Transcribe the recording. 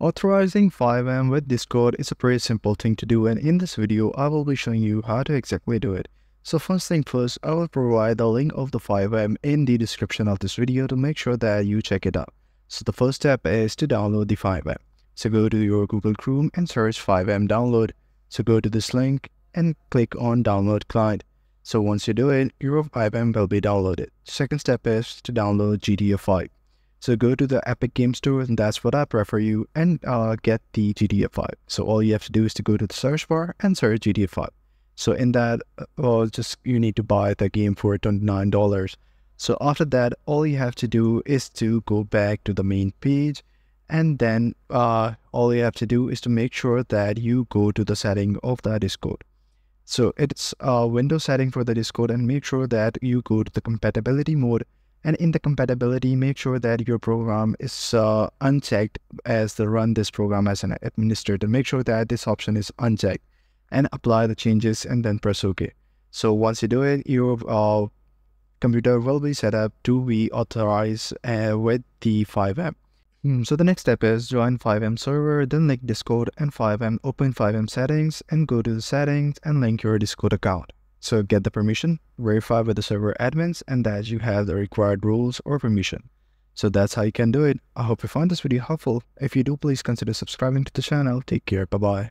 Authorizing FiveM with Discord is a pretty simple thing to do and in this video I will be showing you how to exactly do it. So first thing first, I will provide the link of the FiveM in the description of this video to make sure that you check it out. So the first step is to download the FiveM. So go to your Google Chrome and search FiveM download. So go to this link and click on download client. So once you do it, your FiveM will be downloaded. Second step is to download GTA 5. So go to the Epic Game Store and that's what I prefer you and uh, get the GTA 5. So all you have to do is to go to the search bar and search GTA 5. So in that, uh, well, just you need to buy the game for $29. So after that, all you have to do is to go back to the main page and then uh, all you have to do is to make sure that you go to the setting of the Discord. So it's a window setting for the Discord and make sure that you go to the compatibility mode and in the compatibility, make sure that your program is uh, unchecked as the run this program as an administrator. Make sure that this option is unchecked and apply the changes and then press OK. So once you do it, your uh, computer will be set up to be authorized uh, with the FiveM. Hmm, so the next step is join FiveM server, then link Discord and FiveM, open FiveM settings and go to the settings and link your Discord account. So get the permission, verify with the server admins and that you have the required rules or permission. So that's how you can do it. I hope you found this video helpful. If you do, please consider subscribing to the channel. Take care. Bye-bye.